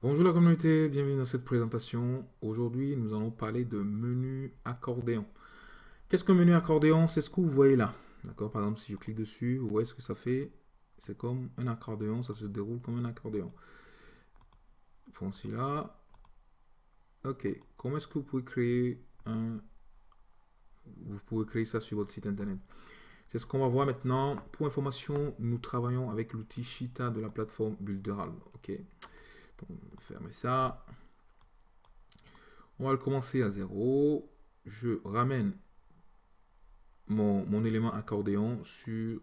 Bonjour la communauté, bienvenue dans cette présentation. Aujourd'hui, nous allons parler de menu accordéon. Qu'est-ce qu'un menu accordéon? C'est ce que vous voyez là. D'accord? Par exemple, si je clique dessus, vous voyez ce que ça fait? C'est comme un accordéon, ça se déroule comme un accordéon. Pour celui-là. Ok, comment est-ce que vous pouvez créer un... Vous pouvez créer ça sur votre site internet? C'est ce qu'on va voir maintenant. Pour information, nous travaillons avec l'outil Shita de la plateforme Builderal. Ok fermer ça. On va le commencer à 0. Je ramène mon, élément accordéon sur,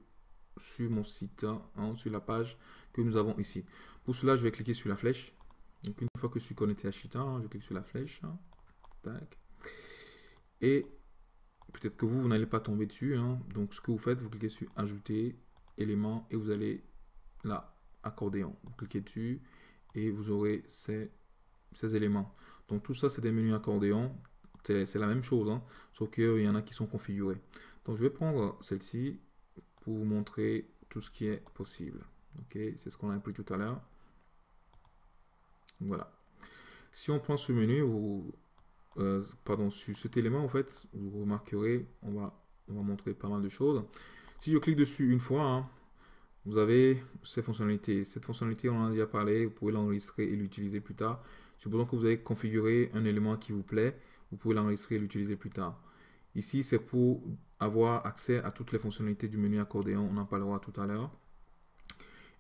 sur mon site, hein, sur la page que nous avons ici. Pour cela, je vais cliquer sur la flèche. Donc, une fois que je suis connecté à Chita, hein, je clique sur la flèche. Hein. Et peut-être que vous, vous n'allez pas tomber dessus. Donc, ce que vous faites, vous cliquez sur Ajouter, élément, et vous allez là, accordéon. Vous cliquez dessus et vous aurez ces, éléments. Donc tout ça, c'est des menus accordéon. C'est la même chose, hein, sauf qu'il y en a qui sont configurés. Donc je vais prendre celle-ci pour vous montrer tout ce qui est possible. Ok, c'est ce qu'on a appris tout à l'heure. Voilà. Si on prend ce menu, vous, euh, pardon, sur cet élément, en fait, vous remarquerez, on va, on va montrer pas mal de choses. Si je clique dessus une fois, hein, vous avez ces fonctionnalités. Cette fonctionnalité, on en a déjà parlé, vous pouvez l'enregistrer et l'utiliser plus tard. Supposons que vous avez configuré un élément qui vous plaît, vous pouvez l'enregistrer et l'utiliser plus tard. Ici, c'est pour avoir accès à toutes les fonctionnalités du menu accordéon, on en parlera tout à l'heure.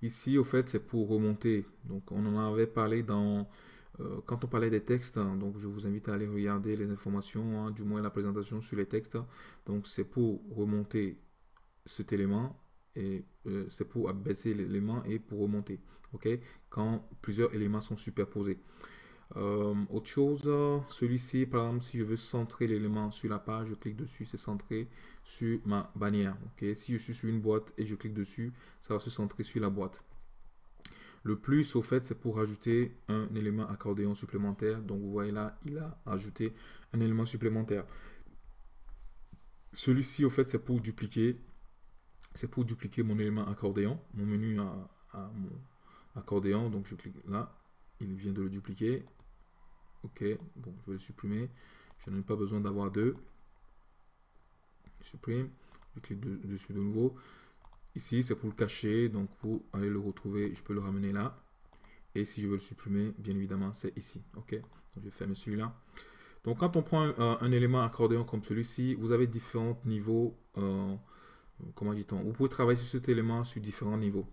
Ici, au fait, c'est pour remonter. Donc, on en avait parlé dans... Euh, quand on parlait des textes, hein, donc je vous invite à aller regarder les informations, hein, du moins la présentation sur les textes. Donc, c'est pour remonter cet élément et euh, c'est pour abaisser l'élément et pour remonter. Ok, quand plusieurs éléments sont superposés. Euh, autre chose, celui-ci, par exemple, si je veux centrer l'élément sur la page, je clique dessus, c'est centré sur ma bannière. Ok, si je suis sur une boîte et je clique dessus, ça va se centrer sur la boîte. Le plus, au fait, c'est pour rajouter un élément accordéon supplémentaire. Donc, vous voyez là, il a ajouté un élément supplémentaire. Celui-ci, au fait, c'est pour dupliquer c'est pour dupliquer mon élément accordéon, mon menu à, mon accordéon. Donc je clique là, il vient de le dupliquer. Ok, bon, je vais le supprimer. Je n'ai pas besoin d'avoir deux. Je supprime, je clique dessus de nouveau. Ici, c'est pour le cacher, donc pour aller le retrouver, je peux le ramener là. Et si je veux le supprimer, bien évidemment, c'est ici. Ok, je vais fermer celui-là. Donc quand on prend un, élément accordéon comme celui-ci, vous avez différents niveaux euh, comment dit-on, vous pouvez travailler sur cet élément sur différents niveaux.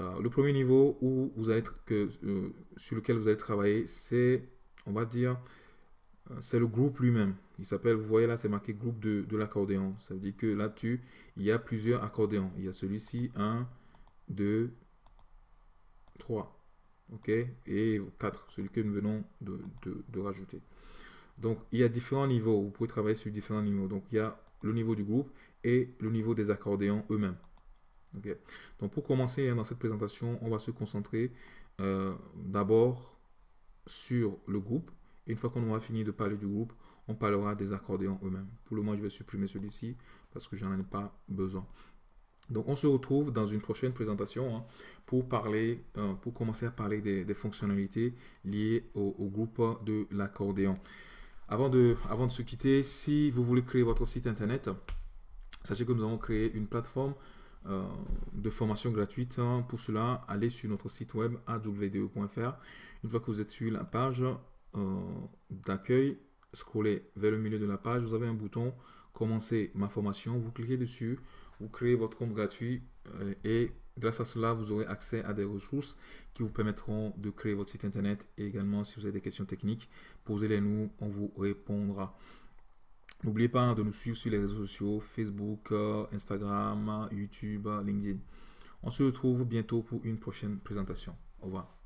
Euh, le premier niveau où vous allez euh, sur lequel vous allez travailler, c'est, on va dire, euh, c'est le groupe lui-même. Il s'appelle, vous voyez là, c'est marqué groupe de, l'accordéon. Ça veut dire que là-dessus, il y a plusieurs accordéons. Il y a celui-ci, 1, 2, 3. OK Et 4, celui que nous venons de, de, de rajouter. Donc, il y a différents niveaux. Vous pouvez travailler sur différents niveaux. Donc, il y a le niveau du groupe et le niveau des accordéons eux-mêmes. Donc pour commencer hein, dans cette présentation, on va se concentrer euh, d'abord sur le groupe. Et une fois qu'on aura fini de parler du groupe, on parlera des accordéons eux-mêmes. Pour le moment, je vais supprimer celui-ci parce que j'en ai pas besoin. Donc on se retrouve dans une prochaine présentation hein, pour parler, euh, pour commencer à parler des, fonctionnalités liées au, au groupe de l'accordéon. Avant de, se quitter, si vous voulez créer votre site internet, Sachez que nous avons créé une plateforme euh, de formation gratuite. Hein. Pour cela, allez sur notre site web awdo.fr. Une fois que vous êtes sur la page euh, d'accueil, scrollez vers le milieu de la page, vous avez un bouton Commencer ma formation. Vous cliquez dessus, vous créez votre compte gratuit euh, et grâce à cela, vous aurez accès à des ressources qui vous permettront de créer votre site internet et également si vous avez des questions techniques, posez-les nous, on vous répondra. N'oubliez pas de nous suivre sur les réseaux sociaux, Facebook, euh, Instagram, YouTube, LinkedIn. On se retrouve bientôt pour une prochaine présentation. Au revoir.